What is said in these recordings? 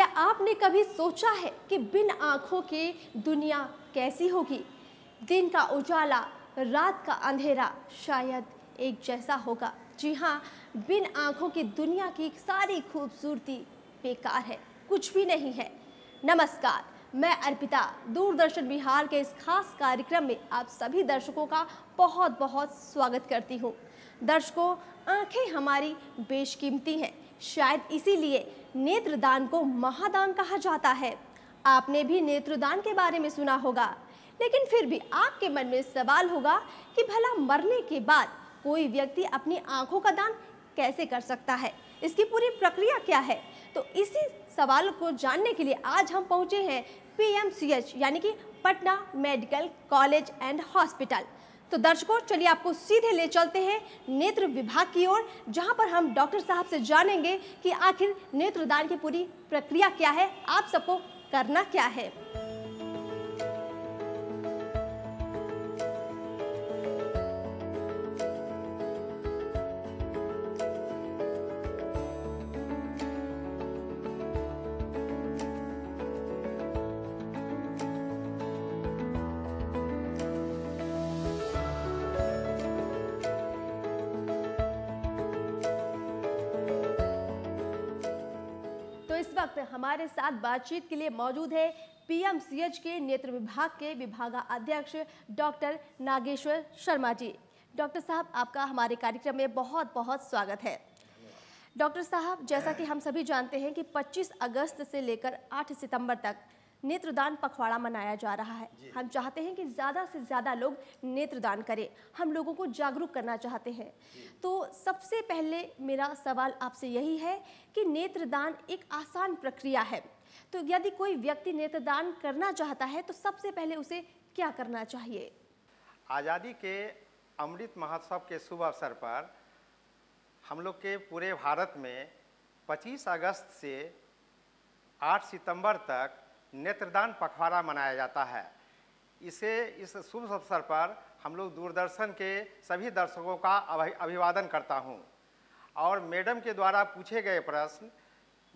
क्या आपने कभी सोचा है कि बिन आँखों के दुनिया कैसी होगी? दिन का उजाला, रात का अंधेरा शायद एक जैसा होगा। जी हाँ बिन आँखों की दुनिया की सारी खूबसूरती बेकार है, कुछ भी नहीं है। नमस्कार, मैं अर्पिता, दूरदर्शन बिहार के इस खास कार्यक्रम में आप सभी दर्शकों का बहुत बहुत स्वागत करती हूँ। दर्शकों, आँखें हमारी बेशकीमती हैं। शायद इसीलिए नेत्रदान को महादान कहा जाता है। आपने भी नेत्रदान के बारे में सुना होगा, लेकिन फिर भी आपके मन में सवाल होगा कि भला मरने के बाद कोई व्यक्ति अपनी आँखों का दान कैसे कर सकता है? इसकी पूरी प्रक्रिया क्या है? तो इसी सवाल को जानने के लिए आज हम पहुँचे हैं पीएमसीएच, यानी कि Patna medical college and hospital. तो दर्शकों, चलिए आपको सीधे ले चलते हैं नेत्र विभाग की ओर, जहाँ पर हम डॉक्टर साहब से जानेंगे कि आखिर नेत्रदान की पूरी प्रक्रिया क्या है। आप सबको करना क्या है। हमारे साथ बातचीत के लिए मौजूद है पीएमसीएच के नेत्र विभाग के विभागाध्यक्ष डॉक्टर नागेश्वर शर्मा जी। डॉक्टर साहब, आपका हमारे कार्यक्रम में बहुत बहुत स्वागत है। डॉक्टर साहब, जैसा कि हम सभी जानते हैं कि 25 अगस्त से लेकर 8 सितंबर तक नेत्रदान पखवाड़ा मनाया जा रहा है। हम चाहते हैं कि ज़्यादा से ज़्यादा लोग नेत्रदान करें। हम लोगों को जागरूक करना चाहते हैं। तो सबसे पहले मेरा सवाल आपसे यही है कि नेत्रदान एक आसान प्रक्रिया है। तो यदि कोई व्यक्ति नेत्रदान करना चाहता है तो सबसे पहले उसे क्या करना चाहिए? आज़ादी के अमृत महोत्सव के शुभ अवसर पर हम लोग के पूरे भारत में 25 अगस्त से 8 सितंबर तक नेत्रदान पखवाड़ा मनाया जाता है। इसे, इस शुभ अवसर पर हम लोग दूरदर्शन के सभी दर्शकों का अभि- अभिवादन करता हूँ। और मैडम के द्वारा पूछे गए प्रश्न,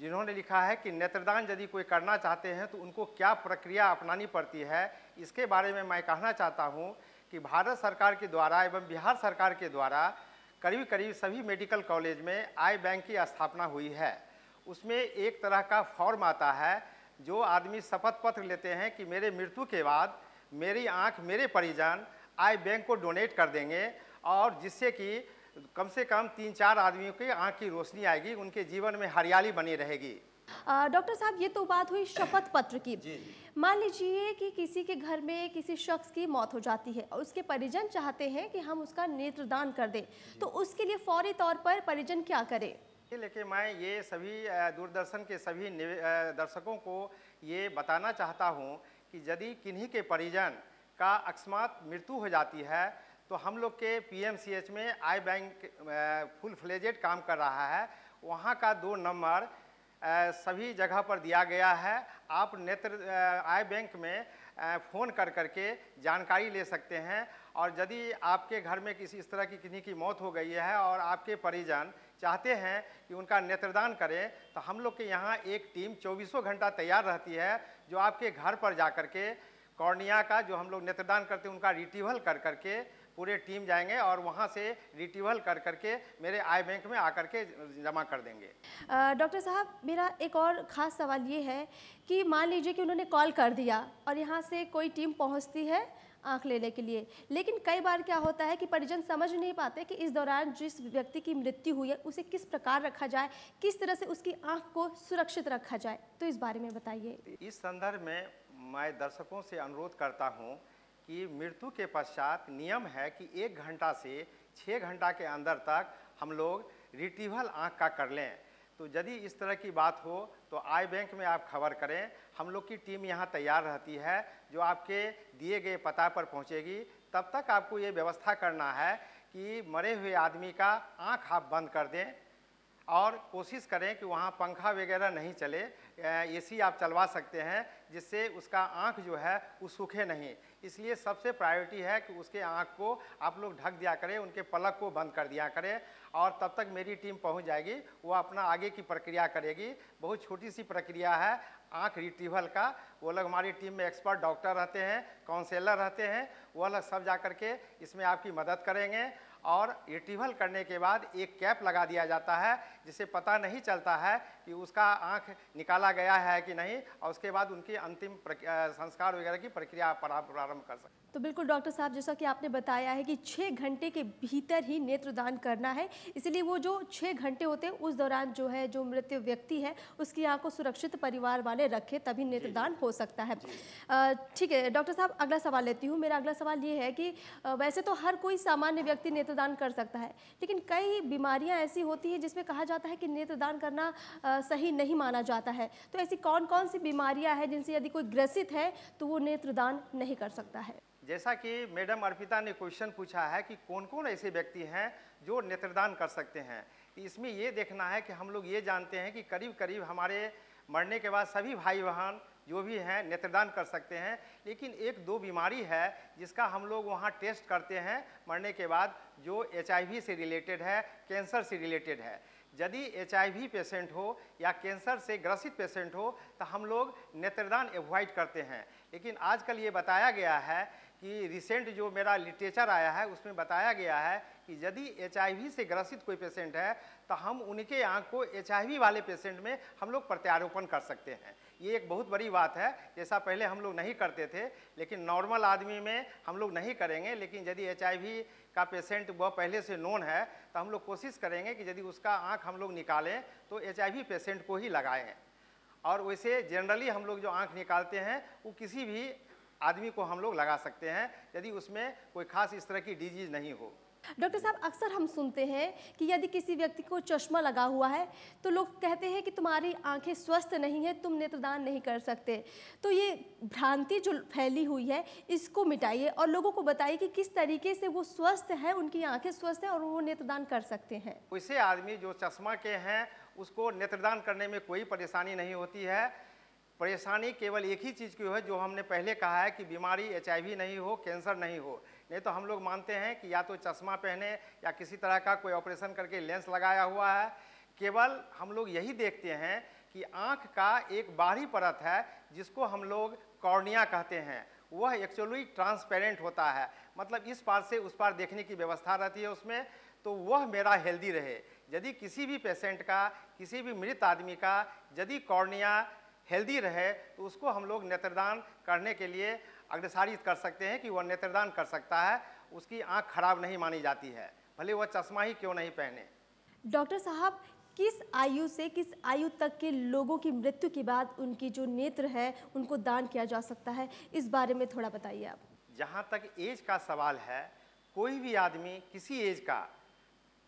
जिन्होंने लिखा है कि नेत्रदान यदि कोई करना चाहते हैं तो उनको क्या प्रक्रिया अपनानी पड़ती है, इसके बारे में मैं कहना चाहता हूँ कि भारत सरकार के द्वारा एवं बिहार सरकार के द्वारा करीब करीब सभी मेडिकल कॉलेज में आई बैंक की स्थापना हुई है। उसमें एक तरह का फॉर्म आता है जो आदमी शपथ पत्र लेते हैं कि मेरे मृत्यु के बाद मेरी आँख मेरे परिजन आई बैंक को डोनेट कर देंगे और जिससे कि कम से कम तीन चार आदमियों की आँख की रोशनी आएगी उनके जीवन में हरियाली बनी रहेगी। डॉक्टर साहब ये तो बात हुई शपथ पत्र की। मान लीजिए कि किसी के घर में किसी शख्स की मौत हो जाती है और उसके परिजन चाहते हैं कि हम उसका नेत्रदान कर दें तो उसके लिए फौरी तौर पर परिजन क्या करें? लेके मैं ये सभी दूरदर्शन के सभी दर्शकों को ये बताना चाहता हूँ कि यदि किन्हीं के परिजन का अकस्मात मृत्यु हो जाती है तो हम लोग के पीएमसीएच में आई बैंक फुल फ्लेजेड काम कर रहा है। वहाँ का दो नंबर सभी जगह पर दिया गया है। आप नेत्र आई बैंक में फ़ोन कर करके जानकारी ले सकते हैं। और यदि आपके घर में किसी इस तरह की किन्हीं की मौत हो गई है और आपके परिजन चाहते हैं कि उनका नेत्रदान करें तो हम लोग के यहाँ एक टीम चौबीसों घंटा तैयार रहती है, जो आपके घर पर जा कर के कॉर्निया का जो हम लोग नेत्रदान करते हैं, उनका रिट्रीवल कर करके पूरे टीम जाएँगे और वहाँ से रिट्रीवल कर करके मेरे आई बैंक में आकर के जमा कर देंगे। डॉक्टर साहब, मेरा एक और ख़ास सवाल ये है कि मान लीजिए कि उन्होंने कॉल कर दिया और यहाँ से कोई टीम पहुँचती है आँख लेने के लिए। लेकिन कई बार क्या होता है कि परिजन समझ नहीं पाते कि इस दौरान जिस व्यक्ति की मृत्यु हुई है, उसे किस प्रकार रखा जाए, किस तरह से उसकी आँख को सुरक्षित रखा जाए। तो इस बारे में बताइए। इस संदर्भ में मैं दर्शकों से अनुरोध करता हूँ कि मृत्यु के पश्चात नियम है कि एक घंटा से छः घंटा के अंदर तक हम लोग रिट्रीवल आँख का कर लें। तो यदि इस तरह की बात हो तो आई बैंक में आप खबर करें। हम लोग की टीम यहाँ तैयार रहती है, जो आपके दिए गए पता पर पहुँचेगी। तब तक आपको ये व्यवस्था करना है कि मरे हुए आदमी का आँख आप बंद कर दें और कोशिश करें कि वहाँ पंखा वगैरह नहीं चले। एसी आप चलवा सकते हैं। जिससे उसका आँख जो है, वो सूखे नहीं। इसलिए सबसे प्रायोरिटी है कि उसके आँख को आप लोग ढक दिया करें, उनके पलक को बंद कर दिया करें और तब तक मेरी टीम पहुँच जाएगी, वो अपना आगे की प्रक्रिया करेगी। बहुत छोटी सी प्रक्रिया है आँख रिट्रीवल का। वो लोग हमारी टीम में एक्सपर्ट डॉक्टर रहते हैं काउंसलर रहते हैं, वो लोग सब जा करके इसमें आपकी मदद करेंगे और रिट्रीवल करने के बाद एक कैप लगा दिया जाता है जिससे पता नहीं चलता है कि उसका आँख निकाला गया है कि नहीं और उसके बाद उनकी अंतिम संस्कार वगैरह की प्रक्रिया प्रारंभ कर सकते तो बिल्कुल डॉक्टर साहब जैसा कि आपने बताया है कि छः घंटे के भीतर ही नेत्रदान करना है इसलिए वो जो छः घंटे होते हैं उस दौरान जो है जो मृत व्यक्ति है उसकी आँख को सुरक्षित परिवार वाले रखे तभी नेत्रदान हो सकता है। ठीक है डॉक्टर साहब अगला सवाल लेती हूँ। मेरा अगला सवाल ये है कि वैसे तो हर कोई सामान्य व्यक्ति नेत्रदान कर सकता है लेकिन कई बीमारियाँ ऐसी होती हैं जिसमें कहा जाता है कि नेत्रदान करना सही नहीं माना जाता है। तो ऐसी कौन कौन सी बीमारियाँ हैं जिनसे यदि कोई ग्रसित है तो वो नेत्रदान नहीं कर सकता है? जैसा कि मैडम अर्पिता ने क्वेश्चन पूछा है कि कौन कौन ऐसे व्यक्ति हैं जो नेत्रदान कर सकते हैं? इसमें ये देखना है कि हम लोग ये जानते हैं कि करीब करीब हमारे मरने के बाद सभी भाई बहन जो भी हैं नेत्रदान कर सकते हैं। लेकिन एक दो बीमारी है जिसका हम लोग वहाँ टेस्ट करते हैं मरने के बाद जो एचआईवी से रिलेटेड है, कैंसर से रिलेटेड है। यदि एचआईवी पेशेंट हो या कैंसर से ग्रसित पेशेंट हो तो हम लोग नेत्रदान एवॉइड करते हैं। लेकिन आजकल ये बताया गया है कि रिसेंट जो मेरा लिटरेचर आया है, उसमें बताया गया है कि यदि एचआईवी से ग्रसित कोई पेशेंट है तो हम उनके आँख को एचआईवी वाले पेशेंट में हम लोग प्रत्यारोपण कर सकते हैं। ये एक बहुत बड़ी बात है, जैसा पहले हम लोग नहीं करते थे, लेकिन नॉर्मल आदमी में हम लोग नहीं करेंगे, लेकिन यदि एचआईवी का पेशेंट वह पहले से नोन है तो हम लोग कोशिश करेंगे कि यदि उसका आँख हम लोग निकालें तो एचआईवी पेशेंट को ही लगाएँ। और वैसे जनरली हम लोग जो आँख निकालते हैं, वो किसी भी आदमी को हम लोग लगा सकते हैं यदि उसमें कोई खास इस तरह की डिज़ीज़ नहीं हो। डॉक्टर साहब अक्सर हम सुनते हैं कि यदि किसी व्यक्ति को चश्मा लगा हुआ है तो लोग कहते हैं कि तुम्हारी आँखें स्वस्थ नहीं है तुम नेत्रदान नहीं कर सकते। तो ये भ्रांति जो फैली हुई है इसको मिटाइए और लोगों को बताइए कि किस तरीके से वो स्वस्थ है उनकी आँखें स्वस्थ हैं और वो नेत्रदान कर सकते हैं। वैसे आदमी जो चश्मा के हैं उसको नेत्रदान करने में कोई परेशानी नहीं होती है। परेशानी केवल एक ही चीज़ की है, जो हमने पहले कहा है कि बीमारी एचआईवी नहीं हो, कैंसर नहीं हो। नहीं तो हम लोग मानते हैं कि या तो चश्मा पहने या किसी तरह का कोई ऑपरेशन करके लेंस लगाया हुआ है। केवल हम लोग यही देखते हैं कि आँख का एक बाहरी परत है, जिसको हम लोग कॉर्निया कहते हैं। वह एक्चुअली ट्रांसपेरेंट होता है। मतलब इस पार से उस पार देखने की व्यवस्था रहती है उसमें तो वह मेरा हेल्दी रहे। यदि किसी भी पेशेंट का, किसी भी मृत आदमी का, यदि कॉर्निया हेल्दी रहे तो उसको हम लोग नेत्रदान करने के लिए अग्रसारित कर सकते हैं कि वह नेत्रदान कर सकता है उसकी आँख खराब नहीं मानी जाती है भले वह चश्मा ही क्यों नहीं पहने। डॉक्टर साहब किस आयु से किस आयु तक के लोगों की मृत्यु के बाद उनकी जो नेत्र है उनको दान किया जा सकता है? इस बारे में थोड़ा बताइए आप। जहाँ तक एज का सवाल है कोई भी आदमी किसी एज का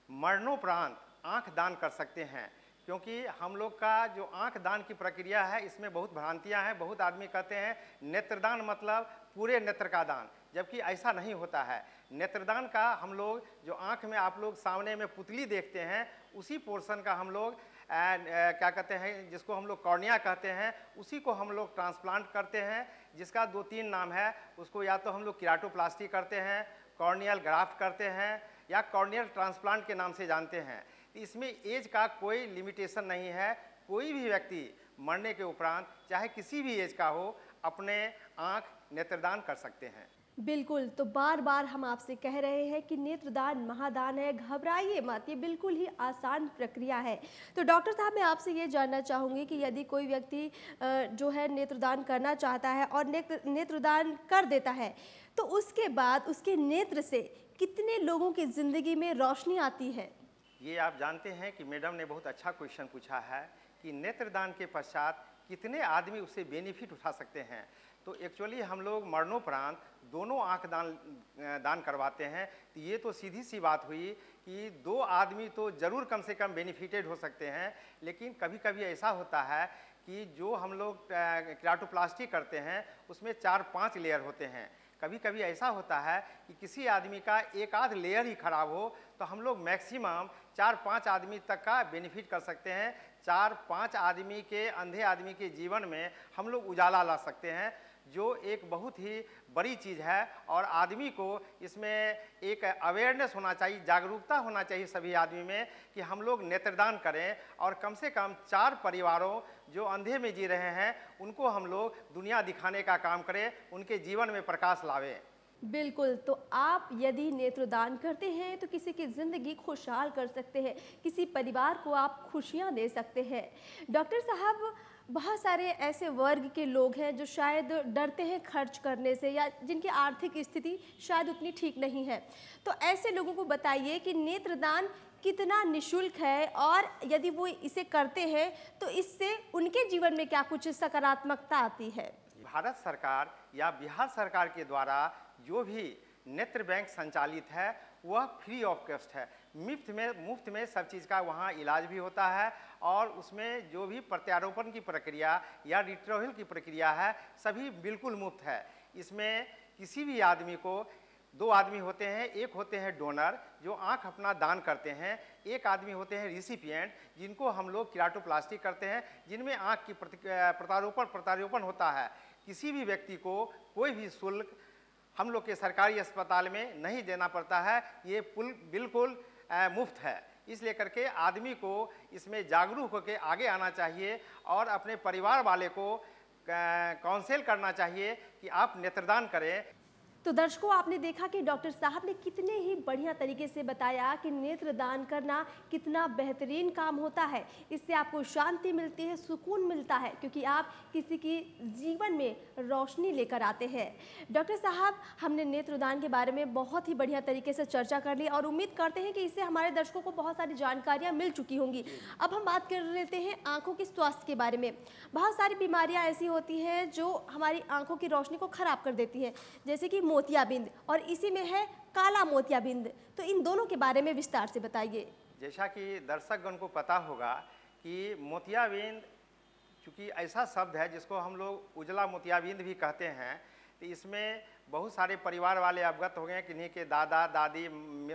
मरणोपरांत आँख दान कर सकते हैं क्योंकि हम लोग का जो आँख दान की प्रक्रिया है, इसमें बहुत भ्रांतियाँ हैं। बहुत आदमी कहते हैं, नेत्रदान मतलब पूरे नेत्र का दान। जबकि ऐसा नहीं होता है। नेत्रदान का हम लोग, जो आँख में आप लोग सामने में पुतली देखते हैं, उसी पोर्शन का हम लोग क्या कहते हैं, जिसको हम लोग कॉर्निया कहते हैं, उसी को हम लोग ट्रांसप्लांट करते हैं, जिसका दो तीन नाम है। उसको या तो हम लोग किराटोप्लास्टी करते हैं, कॉर्नियल ग्राफ्ट करते हैं, या कॉर्नियल ट्रांसप्लांट के नाम से जानते हैं। इसमें एज का कोई लिमिटेशन नहीं है। कोई भी व्यक्ति मरने के उपरांत, चाहे किसी भी एज का हो, अपने आँख नेत्रदान कर सकते हैं। बिल्कुल तो बार बार हम आपसे कह रहे हैं कि नेत्रदान महादान है, घबराइए मत, ये बिल्कुल ही आसान प्रक्रिया है। तो डॉक्टर साहब, मैं आपसे ये जानना चाहूँगी कि यदि कोई व्यक्ति जो है नेत्रदान करना चाहता है और नेत्र, नेत्रदान कर देता है तो उसके बाद उसके नेत्र से कितने लोगों की ज़िंदगी में रोशनी आती है? ये आप जानते हैं कि मैडम ने बहुत अच्छा क्वेश्चन पूछा है कि नेत्रदान के पश्चात कितने आदमी उससे बेनिफिट उठा सकते हैं। तो एक्चुअली हम लोग मरणोपरांत दोनों आँख दान दान करवाते हैं। तो ये तो सीधी सी बात हुई कि दो आदमी तो ज़रूर कम से कम बेनिफिटेड हो सकते हैं, लेकिन कभी कभी ऐसा होता है कि जो हम लोग क्राटोप्लास्टी करते हैं, उसमें चार पाँच लेयर होते हैं। कभी कभी ऐसा होता है कि किसी आदमी का एक आध लेयर ही खराब हो तो हम लोग मैक्सिमम चार पाँच आदमी तक का बेनिफिट कर सकते हैं। चार पाँच आदमी के, अंधे आदमी के जीवन में हम लोग उजाला ला सकते हैं। जो एक बहुत ही बड़ी चीज़ है और आदमी को इसमें एक अवेयरनेस होना चाहिए, जागरूकता होना चाहिए सभी आदमी में कि हम लोग नेत्रदान करें और कम से कम चार परिवारों जो अंधे में जी रहे हैं, उनको हम लोग दुनिया दिखाने का काम करें, उनके जीवन में प्रकाश लावें। बिल्कुल तो आप यदि नेत्रदान करते हैं तो किसी की ज़िंदगी खुशहाल कर सकते हैं, किसी परिवार को आप खुशियाँ दे सकते हैं। डॉक्टर साहब बहुत सारे ऐसे वर्ग के लोग हैं जो शायद डरते हैं खर्च करने से या जिनकी आर्थिक स्थिति शायद उतनी ठीक नहीं है। तो ऐसे लोगों को बताइए कि नेत्रदान कितना निशुल्क है और यदि वो इसे करते हैं तो इससे उनके जीवन में क्या कुछ सकारात्मकता आती है? भारत सरकार या बिहार सरकार के द्वारा जो भी नेत्र बैंक संचालित है, वह फ्री ऑफ़ कॉस्ट है। मुफ़्त में मुफ़्त में सब चीज़ का वहाँ इलाज भी होता है और उसमें जो भी प्रत्यारोपण की प्रक्रिया या रिट्रोवल की प्रक्रिया है, सभी बिल्कुल मुफ़्त है। इसमें किसी भी आदमी को, दो आदमी होते हैं, एक होते हैं डोनर, जो आँख अपना दान करते हैं, एक आदमी होते हैं रिसिपिएंट, जिनको हम लोग किराटोप्लास्टिक करते हैं, जिनमें आँख की प्रत्यारोपण प्रत्यारोपण होता है। किसी भी व्यक्ति को कोई भी शुल्क हम लोग के सरकारी अस्पताल में नहीं देना पड़ता है, ये पुल, बिल्कुल मुफ़्त है। इसलिए करके आदमी को इसमें जागरूक होकर आगे आना चाहिए और अपने परिवार वाले को काउंसिल करना चाहिए कि आप नेत्रदान करें। तो दर्शकों, आपने देखा कि डॉक्टर साहब ने कितने ही बढ़िया तरीके से बताया कि नेत्र दान करना कितना बेहतरीन काम होता है। इससे आपको शांति मिलती है, सुकून मिलता है, क्योंकि आप किसी की जीवन में रोशनी लेकर आते हैं। डॉक्टर साहब, हमने नेत्रदान के बारे में बहुत ही बढ़िया तरीके से चर्चा कर ली और उम्मीद करते हैं कि इससे हमारे दर्शकों को बहुत सारी जानकारियाँ मिल चुकी होंगी। अब हम बात कर लेते हैं आँखों के स्वास्थ्य के बारे में। बहुत सारी बीमारियाँ ऐसी होती हैं जो हमारी आँखों की रोशनी को ख़राब कर देती हैं, जैसे कि मोतियाबिंद और इसी में है काला मोतियाबिंद। तो इन दोनों के बारे में विस्तार से बताइए। जैसा कि दर्शकगण को पता होगा कि मोतियाबिंद, चूँकि ऐसा शब्द है जिसको हम लोग उजला मोतियाबिंद भी कहते हैं तो इसमें बहुत सारे परिवार वाले अवगत हो गए किन्हीं के दादा, दादी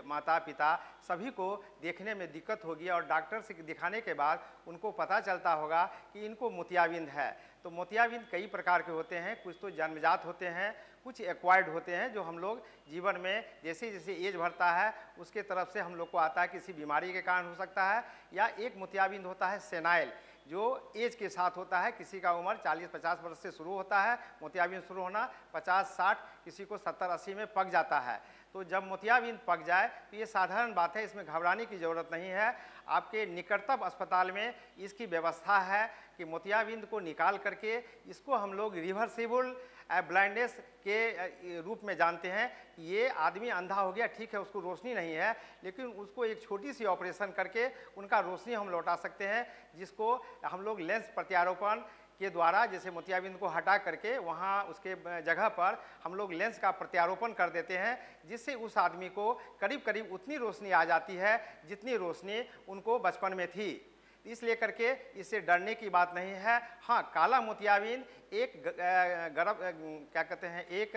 माता पिता सभी को देखने में दिक्कत होगी और डॉक्टर से दिखाने के बाद उनको पता चलता होगा कि इनको मोतियाबिंद है। तो मोतियाबिंद कई प्रकार के होते हैं, कुछ तो जन्मजात होते हैं, कुछ एक्वायर्ड होते हैं जो हम लोग जीवन में जैसे जैसे एज बढ़ता है, उसके तरफ़ से हम लोग को आता है, किसी बीमारी के कारण हो सकता है या एक मोतियाबिंद होता है सेनाइल। जो एज के साथ होता है, किसी का उम्र 40-50 वर्ष से शुरू होता है, मोतियाबिंद शुरू होना 50-60 किसी को 70-80 में पक जाता है। तो जब मोतियाबिंद पक जाए तो ये साधारण बात है, इसमें घबराने की ज़रूरत नहीं है। आपके निकटतम अस्पताल में इसकी व्यवस्था है कि मोतियाबिंद को निकाल करके इसको हम लोग रिवर्सिबल ब्लाइंडनेस के रूप में जानते हैं कि ये आदमी अंधा हो गया, ठीक है, उसको रोशनी नहीं है, लेकिन उसको एक छोटी सी ऑपरेशन करके उनका रोशनी हम लौटा सकते हैं, जिसको हम लोग लेंस प्रत्यारोपण के द्वारा, जैसे मोतियाबिंद को हटा करके वहाँ उसके जगह पर हम लोग लेंस का प्रत्यारोपण कर देते हैं, जिससे उस आदमी को करीब करीब उतनी रोशनी आ जाती है जितनी रोशनी उनको बचपन में थी। इसलिए करके इससे डरने की बात नहीं है। हाँ काला मोतियाबिंद एक गर्भ क्या कहते हैं, एक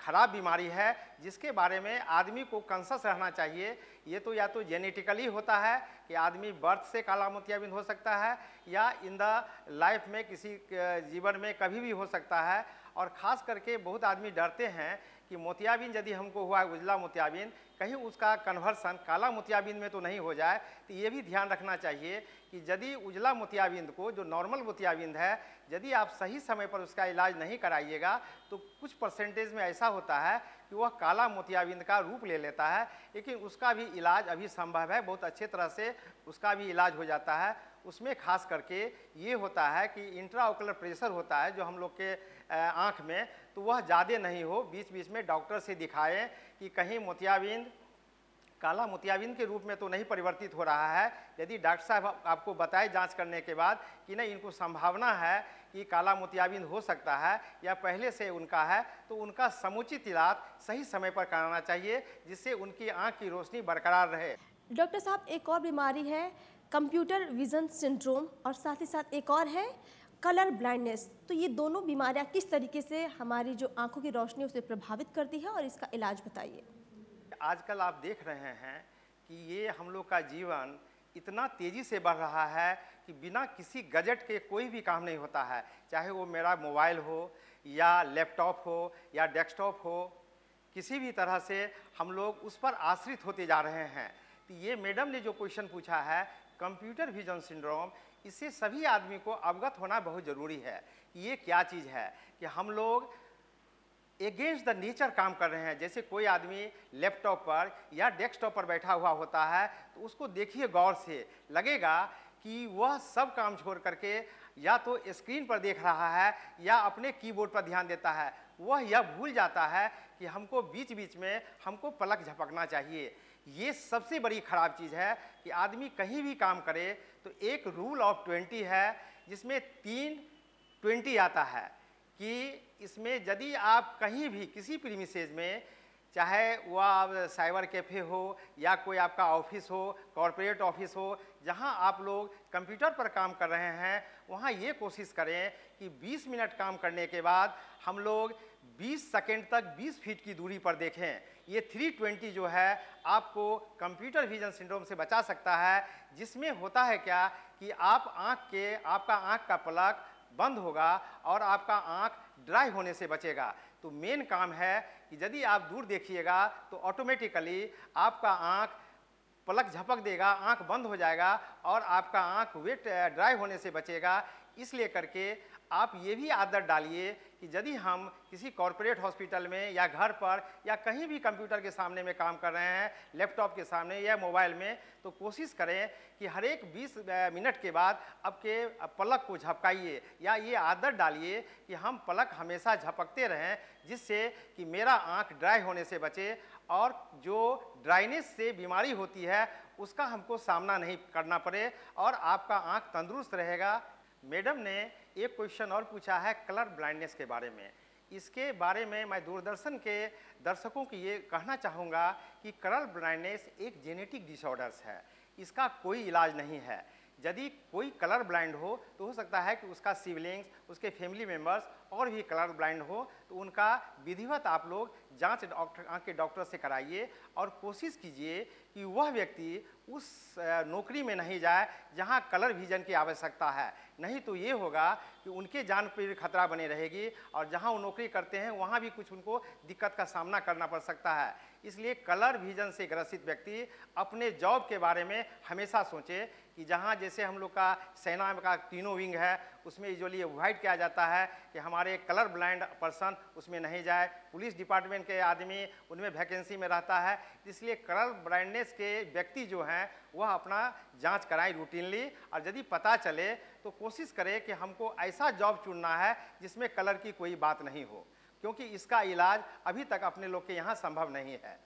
खराब बीमारी है, जिसके बारे में आदमी को कंसस रहना चाहिए। ये तो या तो जेनेटिकली होता है कि आदमी बर्थ से काला मोतियाबिंद हो सकता है, या इन द लाइफ में किसी जीवन में कभी भी हो सकता है। और ख़ास करके बहुत आदमी डरते हैं कि मोतियाबिंद यदि हमको हुआ, उजला मोतियाबिंद, कहीं उसका कन्वर्सन काला मोतियाबिंद में तो नहीं हो जाए तो ये भी ध्यान रखना चाहिए कि यदि उजला मोतियाबिंद को, जो नॉर्मल मोतियाबिंद है, यदि आप सही समय पर उसका इलाज नहीं कराइएगा तो कुछ परसेंटेज में ऐसा होता है कि वह काला मोतियाबिंद का रूप ले लेता है, लेकिन उसका भी इलाज अभी संभव है, बहुत अच्छे तरह से उसका भी इलाज हो जाता है। उसमें खास करके ये होता है कि इंट्राओकुलर प्रेशर होता है जो हम लोग के आँख में तो वह ज़्यादा नहीं हो। बीच बीच में डॉक्टर से दिखाएँ कि कहीं मोतियाबिंद, काला मोतियाबिंद के रूप में तो नहीं परिवर्तित हो रहा है। यदि डॉक्टर साहब आपको बताए जाँच करने के बाद कि नहीं, इनको संभावना है कि काला मोतियाबिंद हो सकता है या पहले से उनका है तो उनका समुचित इलाज सही समय पर कराना चाहिए, जिससे उनकी आँख की रोशनी बरकरार रहे। डॉक्टर साहब, एक और बीमारी है कंप्यूटर विजन सिंड्रोम और साथ ही साथ एक और है कलर ब्लाइंडनेस। तो ये दोनों बीमारियाँ किस तरीके से हमारी जो आँखों की रोशनी उसे प्रभावित करती है और इसका इलाज बताइए। आजकल आप देख रहे हैं कि ये हम लोग का जीवन इतना तेज़ी से बढ़ रहा है कि बिना किसी गजट के कोई भी काम नहीं होता है। चाहे वो मेरा मोबाइल हो, या लैपटॉप हो, या डेस्कटॉप हो, किसी भी तरह से हम लोग उस पर आश्रित होते जा रहे हैं। तो ये मैडम ने जो क्वेश्चन पूछा है कंप्यूटर विजन सिंड्रोम इससे सभी आदमी को अवगत होना बहुत ज़रूरी है। ये क्या चीज़ है कि हम लोग एगेंस्ट द नेचर काम कर रहे हैं। जैसे कोई आदमी लैपटॉप पर या डेस्कटॉप पर बैठा हुआ होता है तो उसको देखिए गौर से, लगेगा कि वह सब काम छोड़ करके या तो स्क्रीन पर देख रहा है या अपने कीबोर्ड पर ध्यान देता है। वह यह भूल जाता है कि हमको बीच बीच में हमको पलक झपकना चाहिए। ये सबसे बड़ी खराब चीज़ है कि आदमी कहीं भी काम करे तो एक रूल ऑफ़ ट्वेंटी है, जिसमें तीन ट्वेंटी आता है कि इसमें यदि आप कहीं भी, किसी प्रीमिसेज में, चाहे वह आप साइबर कैफ़े हो या कोई आपका ऑफ़िस हो कॉरपोरेट ऑफ़िस हो, जहाँ आप लोग कंप्यूटर पर काम कर रहे हैं, वहाँ ये कोशिश करें कि 20 मिनट काम करने के बाद हम लोग 20 सेकेंड तक 20 फीट की दूरी पर देखें। ये 320 जो है, आपको कंप्यूटर विजन सिंड्रोम से बचा सकता है, जिसमें होता है क्या कि आप आँख के, आपका आँख का पलक बंद होगा और आपका आँख ड्राई होने से बचेगा। तो मेन काम है कि यदि आप दूर देखिएगा तो ऑटोमेटिकली आपका आँख पलक झपक देगा, आँख बंद हो जाएगा और आपका आँख वेट ड्राई होने से बचेगा। इसलिए करके आप ये भी आदत डालिए कि यदि हम किसी कॉरपोरेट हॉस्पिटल में या घर पर या कहीं भी कंप्यूटर के सामने में काम कर रहे हैं, लैपटॉप के सामने या मोबाइल में तो कोशिश करें कि हर एक 20 मिनट के बाद आपके पलक को झपकाइए या ये आदत डालिए कि हम पलक हमेशा झपकते रहें, जिससे कि मेरा आँख ड्राई होने से बचे और जो ड्राइनेस से बीमारी होती है, उसका हमको सामना नहीं करना पड़े और आपका आँख तंदुरुस्त रहेगा। मैडम ने एक क्वेश्चन और पूछा है कलर ब्लाइंडनेस के बारे में। इसके बारे में मैं दूरदर्शन के दर्शकों को ये कहना चाहूँगा कि कलर ब्लाइंडनेस एक जेनेटिक डिसऑर्डर्स है। इसका कोई इलाज नहीं है। यदि कोई कलर ब्लाइंड हो तो हो सकता है कि उसका सिवलिंग्स उसके फैमिली मेंबर्स और भी कलर ब्लाइंड हो तो उनका विधिवत आप लोग जाँच डॉक्टर आँख के डॉक्टर से कराइए और कोशिश कीजिए कि वह व्यक्ति उस नौकरी में नहीं जाए जहाँ कलर विजन की आवश्यकता है। नहीं तो ये होगा कि उनके जान पर खतरा बने रहेगी और जहाँ वो नौकरी करते हैं, वहाँ भी कुछ उनको दिक्कत का सामना करना पड़ सकता है। इसलिए कलर विजन से ग्रसित व्यक्ति अपने जॉब के बारे में हमेशा सोचे कि जहाँ जैसे हम लोग का सेना का तीनों विंग है, उसमें यूजली वाइट किया जाता है कि हमारे कलर ब्लाइंड पर्सन उसमें नहीं जाए। पुलिस डिपार्टमेंट के आदमी उनमें वैकेंसी में रहता है। इसलिए कलर ब्लाइंडनेस के व्यक्ति जो हैं, वह अपना जाँच कराएँ रूटीनली और यदि पता चले तो कोशिश करें कि हमको ऐसा जॉब चुनना है, जिसमें कलर की कोई बात नहीं हो। क्योंकि इसका इलाज अभी तक अपने लोग के यहाँ संभव नहीं है।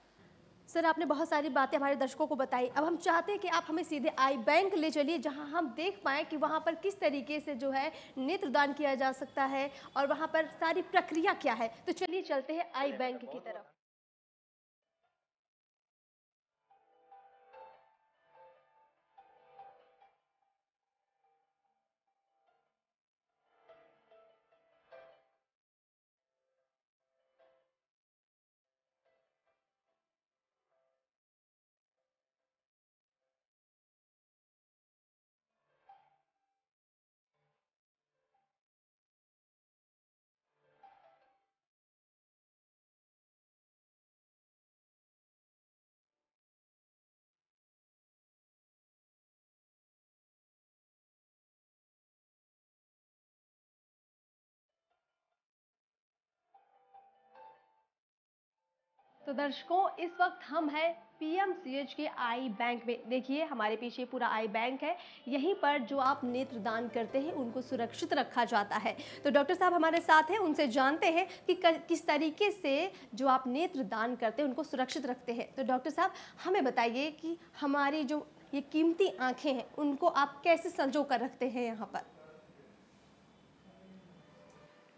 सर, आपने बहुत सारी बातें हमारे दर्शकों को बताई। अब हम चाहते हैं कि आप हमें सीधे आई बैंक ले चलिए, जहाँ हम देख पाएँ कि वहाँ पर किस तरीके से जो है नेत्रदान किया जा सकता है और वहाँ पर सारी प्रक्रिया क्या है। तो चलिए चलते हैं आई बैंक की तरफ़। तो दर्शकों, इस वक्त हम हैं पीएमसीएच के आई बैंक में। देखिए, हमारे पीछे पूरा आई बैंक है। यहीं पर जो आप नेत्र दान करते हैं, उनको सुरक्षित रखा जाता है। तो डॉक्टर साहब हमारे साथ हैं, उनसे जानते हैं कि किस तरीके से जो आप नेत्र दान करते हैं, उनको सुरक्षित रखते हैं। तो डॉक्टर साहब, हमें बताइए कि हमारी जो ये कीमती आँखें हैं, उनको आप कैसे संजो कर रखते हैं यहाँ पर?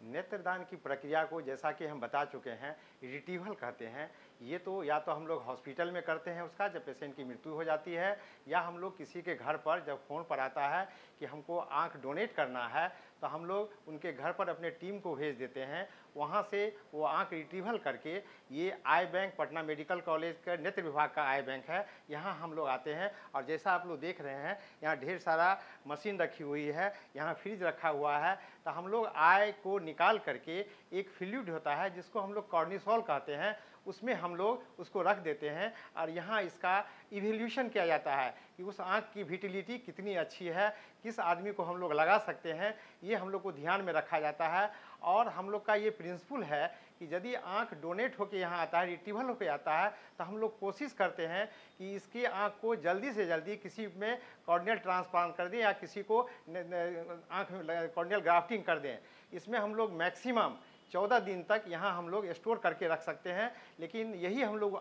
नेत्रदान की प्रक्रिया को जैसा कि हम बता चुके हैं रिटीवल कहते हैं, ये तो या तो हम लोग हॉस्पिटल में करते हैं उसका, जब पेशेंट की मृत्यु हो जाती है, या हम लोग किसी के घर पर जब फ़ोन पर आता है कि हमको आँख डोनेट करना है तो हम लोग उनके घर पर अपने टीम को भेज देते हैं वहाँ से वो आँख रिट्रीवल करके ये eye bank, Patna medical college का नेत्र विभाग का आई बैंक है। यहाँ हम लोग आते हैं और जैसा आप लोग देख रहे हैं, यहाँ ढेर सारा मशीन रखी हुई है, यहाँ फ्रिज रखा हुआ है। तो हम लोग आय को निकाल करके एक फ्लूड होता है जिसको हम लोग कॉर्निसोल कहते हैं। उसमें हम लोग उसको रख देते हैं और यहाँ इसका इवेल्यूशन किया जाता है कि उस आँख की विटिलिटी कितनी अच्छी है, किस आदमी को हम लोग लगा सकते हैं, ये हम लोग को ध्यान में रखा जाता है। और हम लोग का ये प्रिंसिपल है कि यदि आँख डोनेट होकर यहाँ आता है रिट्रीवल होकर आता है तो हम लोग कोशिश करते हैं कि इसकी आँख को जल्दी से जल्दी किसी में कॉर्नियल ट्रांसप्लांट कर दें या किसी को आँख में कॉर्नियल ग्राफ्टिंग कर दें। इसमें हम लोग मैक्सिमम चौदह दिन तक यहाँ हम लोग स्टोर करके रख सकते हैं लेकिन यही हम लोग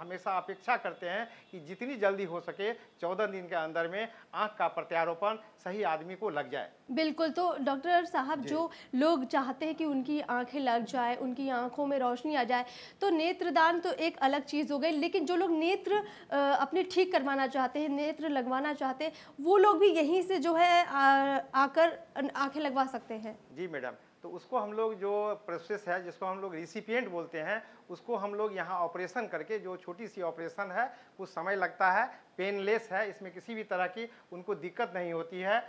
हमेशा अपेक्षा करते हैं कि जितनी जल्दी हो सके चौदह दिन के अंदर में आँख का प्रत्यारोपण सही आदमी को लग जाए। बिल्कुल तो डॉक्टर साहब जो। लोग चाहते हैं कि उनकी आँखें लग जाए उनकी आँखों में रोशनी आ जाए तो नेत्रदान तो एक अलग चीज़ हो गई लेकिन जो लोग नेत्र अपने ठीक करवाना चाहते हैं नेत्र लगवाना चाहते हैं वो लोग भी यहीं से जो है आकर आँखें लगवा सकते हैं। जी मैडम तो उसको हम लोग जो प्रोसेस है जिसको हम लोग रिसिपियंट बोलते हैं उसको हम लोग यहाँ ऑपरेशन करके जो छोटी सी ऑपरेशन है कुछ समय लगता है पेनलेस है इसमें किसी भी तरह की उनको दिक्कत नहीं होती है।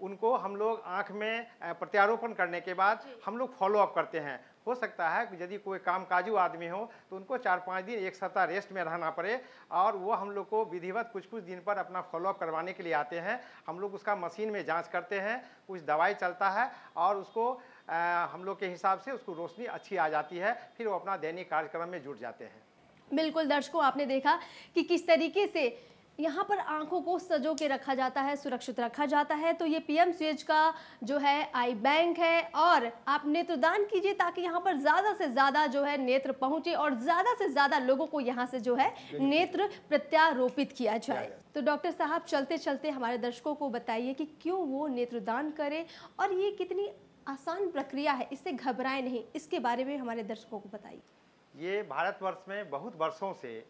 उनको हम लोग आँख में प्रत्यारोपण करने के बाद हम लोग फॉलोअप करते हैं। हो सकता है कि यदि कोई काम काजू आदमी हो तो उनको चार पाँच दिन एक सप्ताह रेस्ट में रहना पड़े और वो हम लोग को विधिवत कुछ कुछ दिन पर अपना फॉलोअप करवाने के लिए आते हैं। हम लोग उसका मशीन में जाँच करते हैं कुछ दवाई चलता है और उसको हम लोग के हिसाब से उसको रोशनी अच्छी आ जाती है फिर वो अपना दैनिक कार्यक्रम में जुट जाते हैं। बिल्कुल दर्शकों आपने देखा कि किस तरीके से यहाँ पर आँखों को सजो के रखा जाता है सुरक्षित रखा जाता है। तो ये पीएम सीएच का जो है आई बैंक है और आप नेत्रदान कीजिए ताकि यहाँ पर ज़्यादा से ज़्यादा जो है नेत्र पहुँचे और ज़्यादा से ज़्यादा लोगों को यहाँ से जो है नेत्र प्रत्यारोपित किया जाए। तो डॉक्टर साहब चलते चलते हमारे दर्शकों को बताइए कि क्यों वो नेत्रदान करें और ये कितनी आसान प्रक्रिया है, इससे घबराएँ नहीं। इसके बारे में हमारे दर्शकों को बताइए। ये भारतवर्ष में बहुत वर्षों से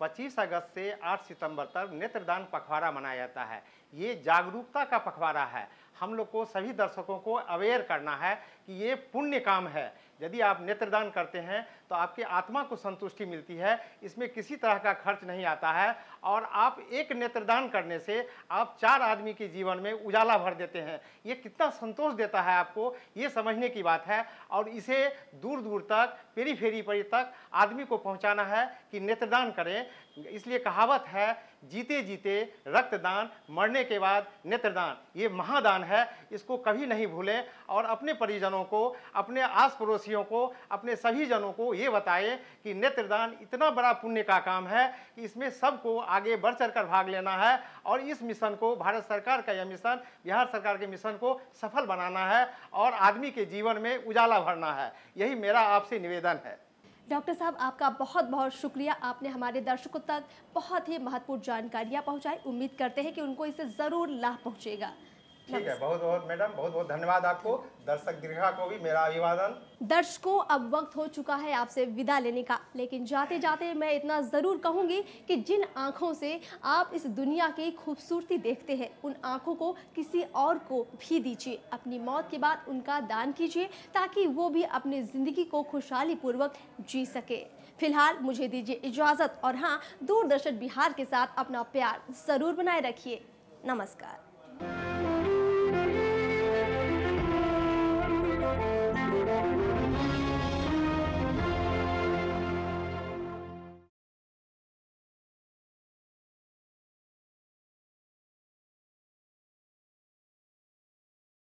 25 अगस्त से 8 सितंबर तक नेत्रदान पखवाड़ा मनाया जाता है। ये जागरूकता का पखवाड़ा है। हम लोग को, सभी दर्शकों को अवेयर करना है कि ये पुण्य काम है। यदि आप नेत्रदान करते हैं तो आपकी आत्मा को संतुष्टि मिलती है। इसमें किसी तरह का खर्च नहीं आता है और आप एक नेत्रदान करने से आप चार आदमी के जीवन में उजाला भर देते हैं। ये कितना संतोष देता है आपको, ये समझने की बात है। और इसे दूर दूर तक पेरी फेरी परी तक आदमी को पहुंचाना है कि नेत्रदान करें। इसलिए कहावत है जीते जीते रक्तदान, मरने के बाद नेत्रदान, ये महादान है। इसको कभी नहीं भूलें और अपने परिजनों को, अपने आस पड़ोसियों को, अपने सभी जनों को ये बताएँ कि नेत्रदान इतना बड़ा पुण्य का काम है कि इसमें सबको आगे बढ़ चढ़ कर भाग लेना है और इस मिशन को, भारत सरकार का यह मिशन, बिहार सरकार के मिशन को सफल बनाना है और आदमी के जीवन में उजाला भरना है। यही मेरा आपसे निवेदन है। डॉक्टर साहब, आपका बहुत बहुत शुक्रिया। आपने हमारे दर्शकों तक बहुत ही महत्वपूर्ण जानकारियाँ पहुँचाई। उम्मीद करते हैं कि उनको इससे ज़रूर लाभ पहुँचेगा। ठीक है बहुत बहुत मैडम बहुत बहुत धन्यवाद आपको। दर्शक दीर्घा को भी मेरा अभिवादन। दर्शकों अब वक्त हो चुका है आपसे विदा लेने का लेकिन जाते जाते मैं इतना ज़रूर कहूँगी कि जिन आँखों से आप इस दुनिया की खूबसूरती देखते हैं उन आँखों को किसी और को भी दीजिए। अपनी मौत के बाद उनका दान कीजिए ताकि वो भी अपनी ज़िंदगी को खुशहाली पूर्वक जी सके। फ़िलहाल मुझे दीजिए इजाज़त और हाँ दूरदर्शन बिहार के साथ अपना प्यार ज़रूर बनाए रखिए। नमस्कार।